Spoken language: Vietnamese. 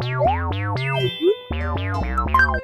Meow meow meow meow meow.